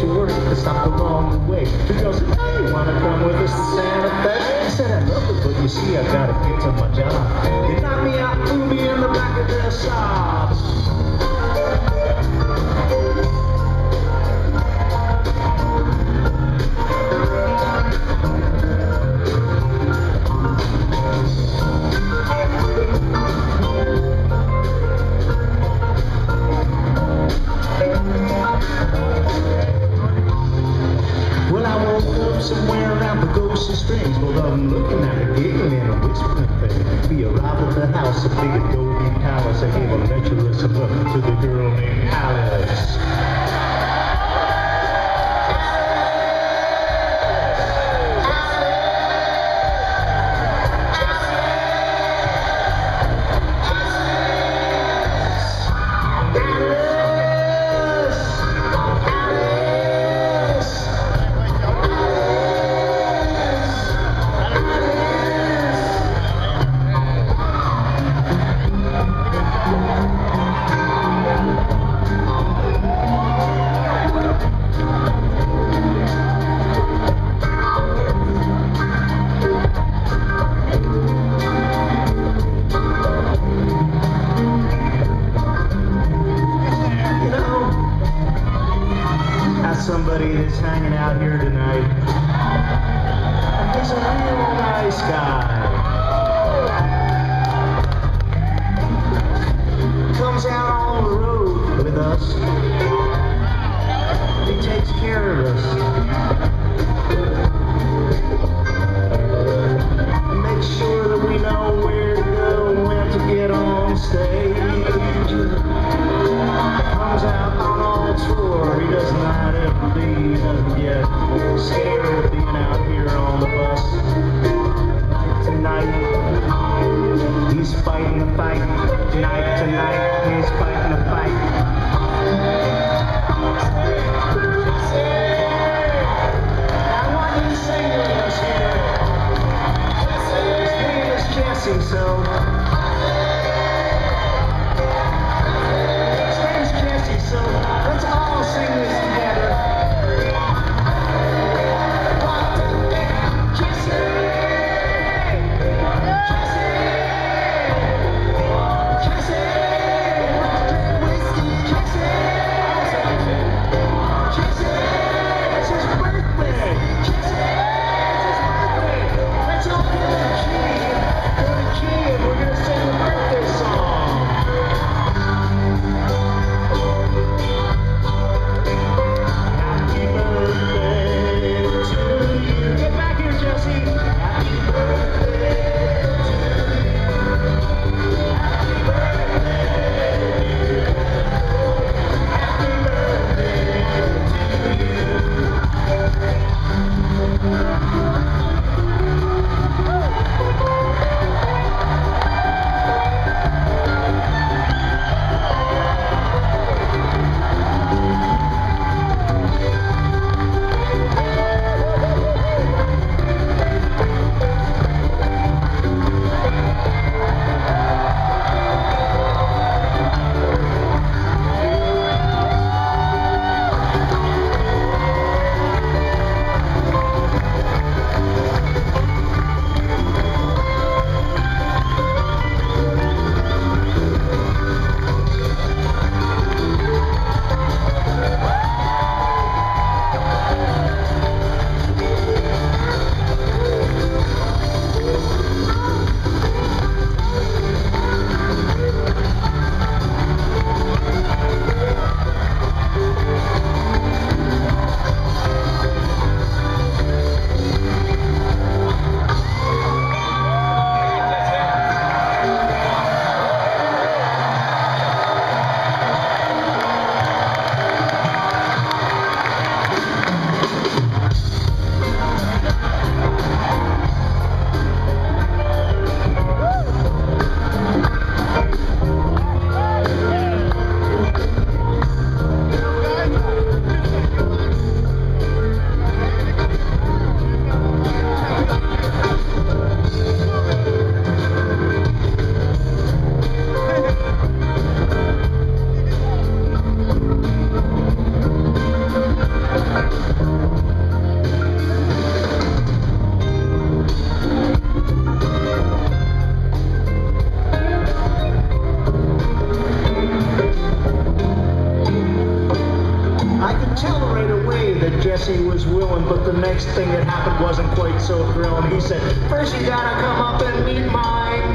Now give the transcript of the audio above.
to stop along the way. The girl said, hey, wanna come with us to Santa Fe? I said, I love it, but you see, I gotta get to my job. They knocked me out, threw me in the back of their shop. The of strings. Both of them looking at me, giggling and a whispering things. We arrived at the house, a big adobe palace. I gave a lecherous look to the girl named Alice. Somebody that's hanging out here tonight, he's a real nice guy. Comes out on the road with us. He takes care of us. Ever Right away that Jesse was willing, but the next thing that happened wasn't quite so thrilling. He said, first you gotta come up and meet my